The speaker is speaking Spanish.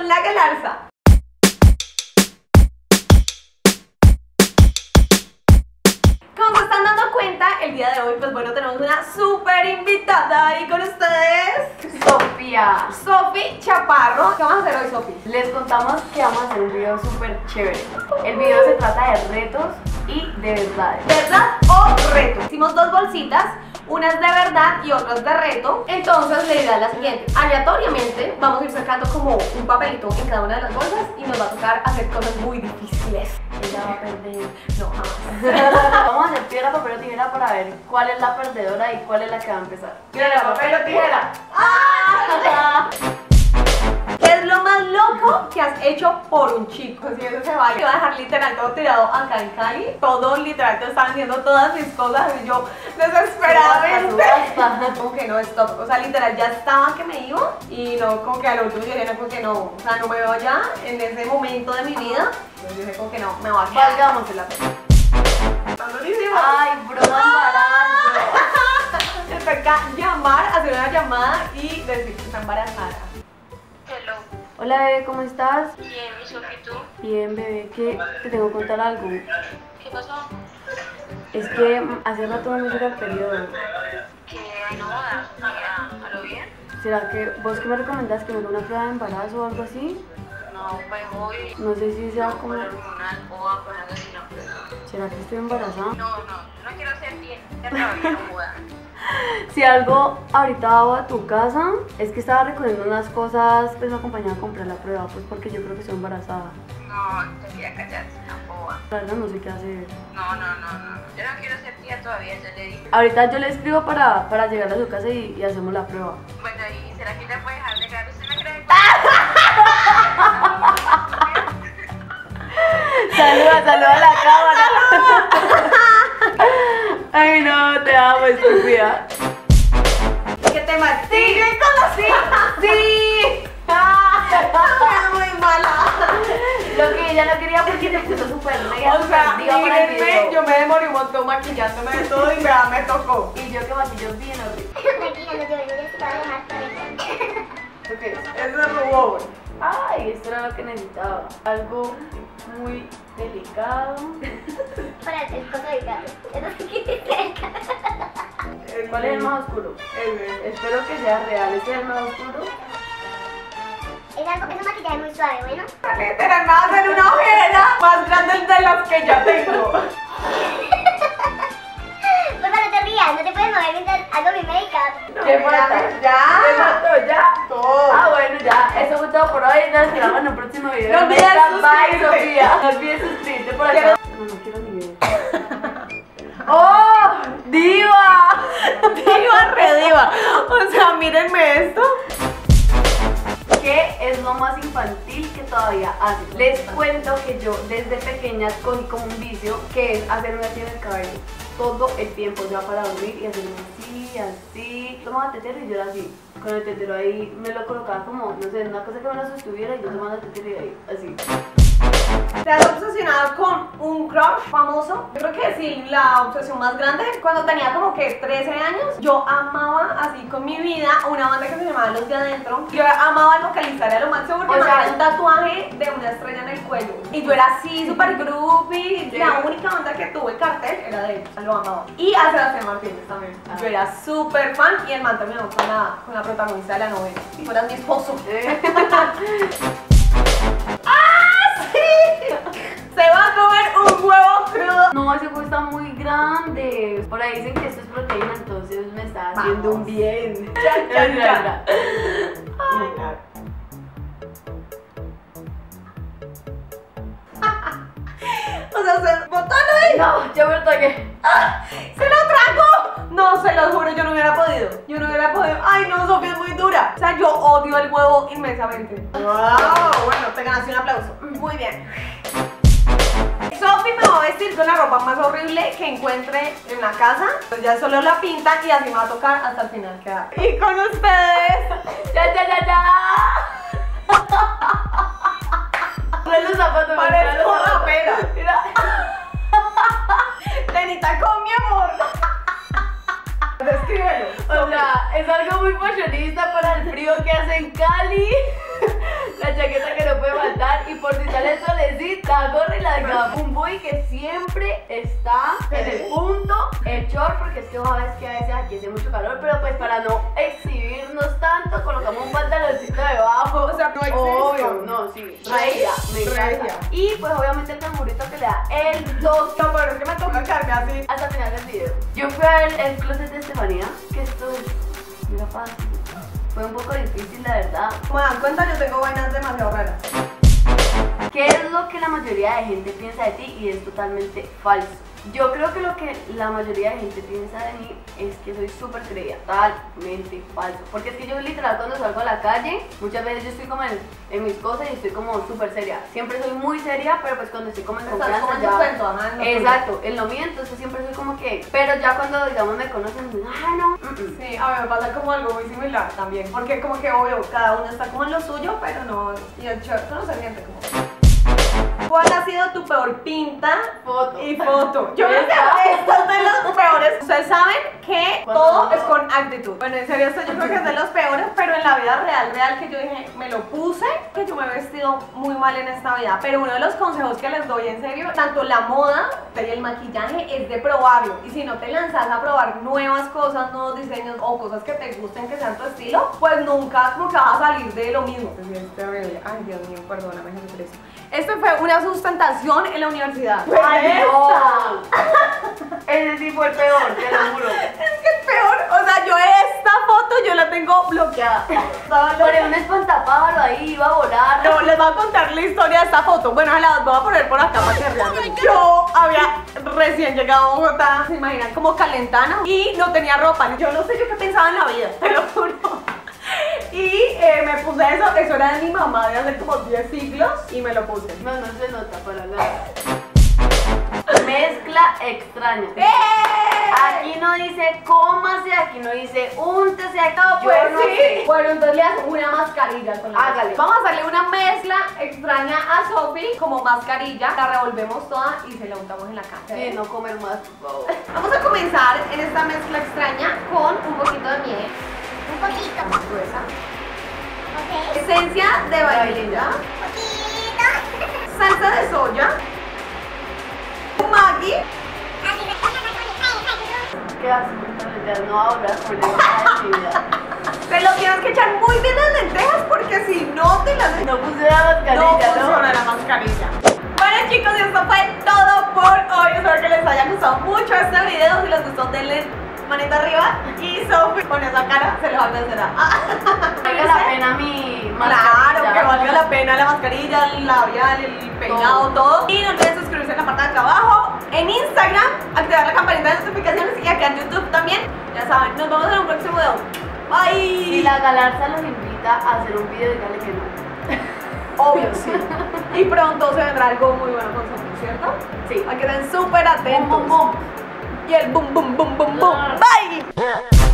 con la galarza. Como se están dando cuenta, el día de hoy, pues bueno, tenemos una súper invitada ahí con ustedes. Sofía. Sofi Chaparro. ¿Qué vamos a hacer hoy, Sofi? Les contamos que vamos a hacer un video súper chévere. El video se trata de retos y de verdades. ¿Verdad o reto? Hicimos dos bolsitas, unas de verdad y otras de reto. Entonces la idea es la siguiente. Aleatoriamente vamos a ir sacando como un papelito en cada una de las bolsas y nos va a tocar hacer cosas muy difíciles. Ella va a perder. No, jamás. Vamos a hacer piedra, papel o tijera para ver cuál es la perdedora y cuál es la que va a empezar. Piedra, papel o tijera. ¿Qué es lo más loco que has hecho por un chico? Si eso se vale. Te va a dejar literal todo tirado acá en Cali. Todo literal te estaban viendo todas mis cosas y yo desesperadamente. Como que no, stop. O sea, literal, ya estaba que me iba y no, como que al último yo dije, no, como que no. O sea, no me veo ya en ese momento de mi vida. Entonces yo dije, como que no, me voy a quedar. Están durísimos. Ay, broma embarazo. Te toca llamar, hacer una llamada y decir que está embarazada. Hola bebé, ¿cómo estás? Bien, mi Sofi, ¿tú? Bien bebé, que te tengo que contar algo. ¿Qué pasó? Es que hace rato me llega el periodo. Que no mira, ¿a lo bien? ¿Será que vos que me recomendás que me haga una prueba de embarazo o algo así? No, pues hoy No sé si sea como... con hormonal o a poner así no puedo. ¿Será que estoy embarazada? No, no, yo no quiero ser bien, ya todavía no jodas. Si algo ahorita hago a tu casa, es que estaba recogiendo unas cosas, pues me acompañaba a comprar la prueba, pues porque yo creo que estoy embarazada. No, te quería callarse, no boba. La verdad no sé qué hacer. No, no, no, no, yo no quiero ser tía todavía, ya le dije. Ahorita yo le escribo para, para llegar a su casa y, y hacemos la prueba. Bueno, ¿y será que ya puede dejar de grabar? ¿Usted me cree? Saluda, saluda a la cámara. Estúpida. ¿Qué te mastiguen con los sí? ¡Sí! ¡Ah! muy mala. Lo que ella no quería porque te puso súper mega O sea, para mírenme, yo me demoré un montón maquillándome de todo y vea, me tocó. Y yo que maquillo bien horrible. Llores, yo ya te voy a dejar por ahí. ¿Esto qué es? Eso es rubor. Ay, esto era lo que necesitaba. Algo muy delicado. Para el coso del gato. Eso sí que te cerca. ¿Cuál es el más oscuro? Espero que sea real. ¿Este es el más oscuro? Es algo, es un maquillaje muy suave, bueno. Literal, me va a hacer una ojera más grande de las que ya tengo. Porfa, no te rías, no te puedes mover mientras hago mi make-up. No, ¿Qué falta? ¿Qué Ya. faltó? ¿Ya? Todo. Ah, bueno, ya. Eso fue todo por hoy. Nos esperamos en un próximo video. No olvides Bye, suscribirte. Sofía. No olvides suscribirte por acá. No, no quiero ni. ¡Oh! ¡Diva! Diva, rediva. O sea, mírenme esto. ¿Qué es lo más infantil que todavía hacen? Les cuento que yo desde pequeña cogí como un vicio que es hacerme así en el cabello todo el tiempo, ya para dormir y hacerme así, así. Tomaba tetero y yo era así. Con el tetero ahí me lo colocaba como, no sé, una cosa que me lo sostuviera y yo tomaba el tetero y ahí, así. ¿Te has obsesionado con un crush famoso? Yo creo que sí, la obsesión más grande. Cuando tenía como que 13 años, yo amaba así con mi vida una banda que se llamaba Los de Adentro. Yo amaba el vocalista, era lo máximo porque O sea, tenía un tatuaje de una estrella en el cuello. Y yo era así, súper groupie. La única banda que tuve cartel era de él, lo amaba. Y a Sebastián Martínez también. Ah. Yo era súper fan y el man terminó con la, con la protagonista de la novela. Y fuera mi esposo. un huevo crudo. No, ese huevo está muy grande. Por ahí dicen que esto es proteína, entonces me está haciendo un bien. Ya, ya, ya. Ay, O sea, se botó lo ahí. No, yo me toqué. ¡Se lo trago! No, se lo juro, yo no hubiera podido. Yo no hubiera podido. Ay, no, Sofía es muy dura. O sea, yo odio el huevo inmensamente. ¡Wow! Bueno, te ganaste un aplauso. Muy bien. Sophie me va a vestir con la ropa más horrible que encuentre en la casa. Pues ya solo la pinta y así me va a tocar hasta el final quedar. Y con ustedes, Ya, ya, ya, ya. Trae los zapatos, parezco los zapatos. rapera. Mira. Tenita con mi amor. Descríbelo. O sea, es algo muy fashionista para el frío que hace en Cali. La chaqueta que sea, un boy que siempre está en el punto, el short, porque es que sabes que a veces aquí hace mucho calor, pero pues para no exhibirnos tanto, colocamos un pantaloncito debajo. O sea, no existe. Obvio, no, sí, regia, me encanta. Y pues obviamente el cangurito que le da el dos No, pero es que me toca cargar así. hasta el final del video. Yo fui a ver el closet de Estefanía, que esto es, mira fácil. Fue un poco difícil, la verdad. Como dan cuenta, yo tengo vainas demasiado raras. ¿Qué es lo que la mayoría de gente piensa de ti y es totalmente falso? Yo creo que lo que la mayoría de gente piensa de mí es que soy súper creída, totalmente falso. Porque es que yo literal cuando salgo a la calle, muchas veces yo estoy como en, en mis cosas y estoy como súper seria. Siempre soy muy seria, pero pues cuando estoy como en confianza como ya... cuento, ajá. Exacto, en lo mío, entonces siempre soy como que... Pero ya cuando digamos me conocen, ah no, mm, mm. Sí, a mí me pasa como algo muy similar también. Porque como que obvio, cada uno está como en lo suyo, pero no. Y el short no se siente como. ¿Cuál ha sido tu peor pinta foto. y foto? Yo creo que esta es de los peores. Ustedes saben que. Todo es con actitud. Bueno, en serio, esto yo creo que es de los peores, pero en la vida real, real que yo dije, me lo puse, que yo me he vestido muy mal en esta vida. Pero uno de los consejos que les doy en serio, tanto la moda y el maquillaje es de probarlo. Y si no te lanzas a probar nuevas cosas, nuevos diseños o cosas que te gusten, que sean tu estilo, pues nunca como que vas a salir de lo mismo. Es bien terrible. Ay, Dios mío, perdóname, Jesucristo. Esto fue una sustentación en la universidad. ¡Ay, no! Ese sí fue el peor, te lo juro. Es que es peor, o sea, yo esta foto yo la tengo bloqueada. Loca. un espantapájaro ahí, iba a volar. No, les voy a contar la historia de esta foto. Bueno, se la voy a poner por acá para que vean. Yo había recién llegado a Bogotá, se imaginan, como calentana y no tenía ropa. Yo no sé yo qué pensaba en la vida, te lo juro. Y eh, me puse eso, eso era de mi mamá de hace como 10 siglos y me lo puse. No, no se nota para nada. Mezcla extraña. ¡Eh! Aquí no dice cómase, aquí no dice úntese, yo pues no sí. sé. Bueno, entonces le hago una mascarilla con la Hágale. Vamos a hacerle una mezcla extraña a Sophie como mascarilla. La revolvemos toda y se la untamos en la cara. Sí, no comer más, por favor. Vamos a comenzar en esta mezcla extraña con un poquito de miel, Un poquito. gruesa, Ok. esencia de vainilla, Poquito. salsa de soya, Maggi, ¿Qué haces? No hablas con esa actividad. te lo tienes que echar muy bien las lentejas porque si no te las No puse la mascarilla, no funciona la mascarilla. Bueno chicos, y esto fue todo por hoy. Espero que les haya gustado mucho este video. Si les gustó, denle manita arriba. Y Sophie con esa cara se les agradecerá. Valga la pena mi Claro, mascarilla. que valga la pena la mascarilla, el labial, el peinado, todo. Y no olviden suscribirse en la parte de acá abajo. En Instagram, activar la campanita de notificaciones y acá en YouTube también. Ya saben, nos vemos en un próximo video. Bye. Si la galarza los invita a hacer un video, dígale que no. Obvio, sí. Y pronto se vendrá algo muy bueno con Sophie, ¿cierto? Sí. Para que estén súper atentos. Bum, bum, bum. Y el boom, boom, boom, boom, boom. Ah. Bye.